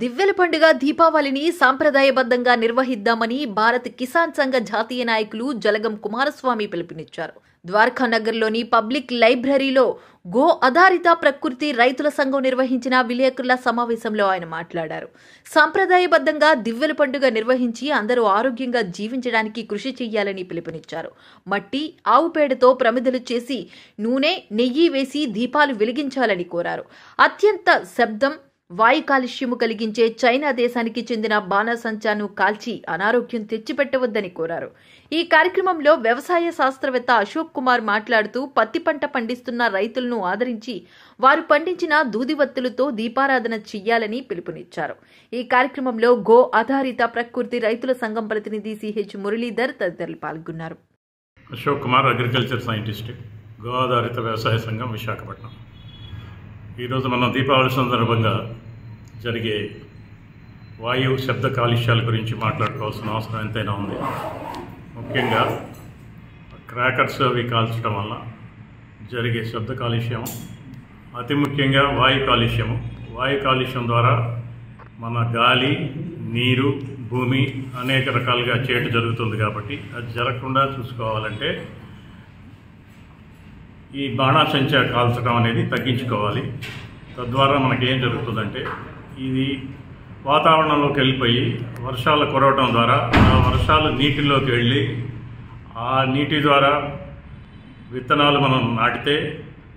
దివ్వెల పండుగ దీపావళిని సాంప్రదాయబద్ధంగా నిర్వహిద్దామని భారత్ కిసాన్ సంఘ జాతీయ నాయకులు జలగం కుమారస్వామి పిలుపునిచ్చారు. ద్వారకా నగర్లోని పబ్లిక్ లైబ్రరీలో గో ఆధారిత ప్రకృతి రైతుల సంఘం నిర్వహించిన విలేకరుల సమావేశంలో ఆయన మాట్లాడారు. సాంప్రదాయబద్ధంగా దివ్వెల పండుగ నిర్వహించి అందరూ ఆరోగ్యంగా జీవించడానికి కృషి చేయాలని పిలుపునిచ్చారు. మట్టి ఆవు పేడతో ప్రమిదలు చేసి నూనె నెయ్యి వేసి దీపాలు వెలిగించాలని కోరారు. అత్యంత శబ్దం వాయు కాలుష్యము కలిగించే చైనా దేశానికి చెందిన బాణాసంచాను కాల్చి అనారోగ్యం తెచ్చిపెట్టవద్దని కోరారు. ఈ కార్యక్రమంలో వ్యవసాయ శాస్త్రవేత్త అశోక్ కుమార్ మాట్లాడుతూ పత్తి పంట పండిస్తున్న రైతులను ఆదరించి వారు పండించిన దూదివత్తులతో దీపారాధన చెయ్యాలని పిలుపునిచ్చారు. ఈ కార్యక్రమంలో గో ఆధారిత ప్రకృతి రైతుల సంఘం ప్రతినిధి సిహెచ్ మురళీధర్ తదితరులు పాల్గొన్నారు. అశోక్ కుమార్ అగ్రికల్చర్ సైంటిస్ట్ గో ఆధారిత వ్యవసాయ సంఘం విశాఖపట్నం. ఈరోజు మనం దీపావళి సందర్భంగా జరిగే వాయు శబ్ద కాలుష్యాల గురించి మాట్లాడుకోవాల్సిన అవసరం ఎంతైనా ఉంది. ముఖ్యంగా క్రాకర్స్ అవి కాల్చడం వల్ల జరిగే శబ్ద కాలుష్యం అతి ముఖ్యంగా వాయు కాలుష్యము వాయు కాలుష్యం ద్వారా మన గాలి నీరు భూమి అనేక రకాలుగా చేటు జరుగుతుంది కాబట్టి అది జరగకుండా చూసుకోవాలంటే ఈ బాణాసంచా కాల్చడం అనేది తగ్గించుకోవాలి. తద్వారా మనకి ఏం జరుగుతుందంటే ఇది వాతావరణంలోకి వెళ్ళిపోయి వర్షాలు కురవటం ద్వారా ఆ వర్షాలు నీటిలోకి వెళ్ళి ఆ నీటి ద్వారా విత్తనాలు మనం నాటితే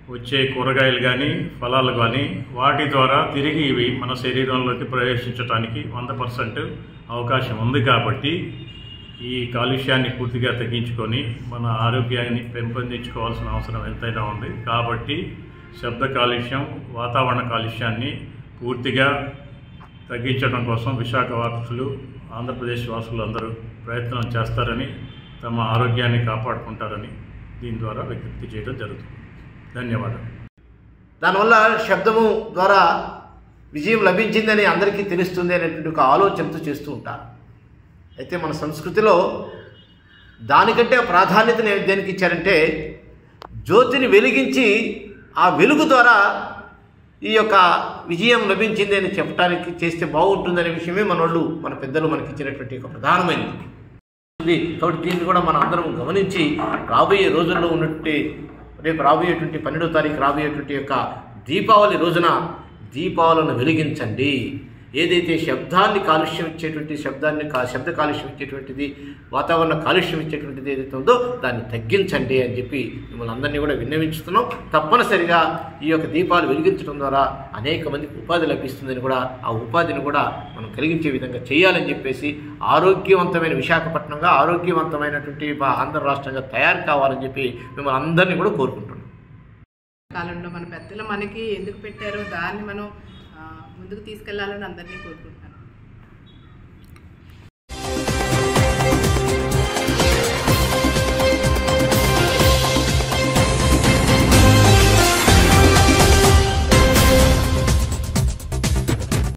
వచ్చే కూరగాయలు కానీ ఫలాలు కానీ వాటి ద్వారా తిరిగి ఇవి మన శరీరంలోకి ప్రవేశించడానికి వంద పర్సెంట్ అవకాశం ఉంది కాబట్టి ఈ కాలుష్యాన్ని పూర్తిగా తగ్గించుకొని మన ఆరోగ్యాన్ని పెంపొందించుకోవాల్సిన అవసరం ఎంతైనా ఉంది. కాబట్టి శబ్ద కాలుష్యం వాతావరణ కాలుష్యాన్ని పూర్తిగా తగ్గించడం కోసం విశాఖ వాసులు ఆంధ్రప్రదేశ్ వాసులు అందరూ ప్రయత్నం చేస్తారని తమ ఆరోగ్యాన్ని కాపాడుకుంటారని దీని ద్వారా విజ్ఞప్తి చేయడం జరుగుతుంది. ధన్యవాదాలు. దానివల్ల శబ్దము ద్వారా విజయం లభించిందని అందరికీ తెలుస్తుంది అనేటువంటి ఒక ఆలోచనతో చేస్తూ ఉంటారు. అయితే మన సంస్కృతిలో దానికంటే ప్రాధాన్యతను దేనికి ఇచ్చారంటే జ్యోతిని వెలిగించి ఆ వెలుగు ద్వారా ఈ యొక్క విజయం లభించింది అని చెప్పడానికి చేస్తే బాగుంటుందనే విషయమే మన వాళ్ళు మన పెద్దలు మనకి ఇచ్చినటువంటి ఒక ప్రధానమైనది. కాబట్టి దీన్ని కూడా మనం అందరం గమనించి రాబోయే రోజుల్లో ఉన్నటువంటి రేపు రాబోయేటువంటి పన్నెండో తారీఖు రాబోయేటువంటి యొక్క దీపావళి రోజున దీపావళిని వెలిగించండి. ఏదైతే శబ్దాన్ని కాలుష్యం ఇచ్చేటువంటి శబ్దాన్ని కా శబ్ద కాలుష్యం ఇచ్చేటువంటిది వాతావరణ కాలుష్యం ఇచ్చేటువంటిది ఏదైతే ఉందో దాన్ని తగ్గించండి అని చెప్పి మిమ్మల్ని అందరినీ కూడా విన్నవించుతున్నాం. తప్పనిసరిగా ఈ యొక్క దీపాలు వెలిగించడం ద్వారా అనేక మందికి ఉపాధి లభిస్తుందని కూడా ఆ ఉపాధిని కూడా మనం కలిగించే విధంగా చేయాలని చెప్పేసి ఆరోగ్యవంతమైన విశాఖపట్నంగా ఆరోగ్యవంతమైనటువంటి మా ఆంధ్ర రాష్ట్రంగా తయారు కావాలని చెప్పి మిమ్మల్ని అందరినీ కూడా కోరుకుంటున్నాం. కాలంలో మన పెద్దలు మనకి ఎందుకు పెట్టారో దాన్ని మనం ముందుకు తీసుకెళ్ళాలని అందరినీ కోరుకుంటున్నాం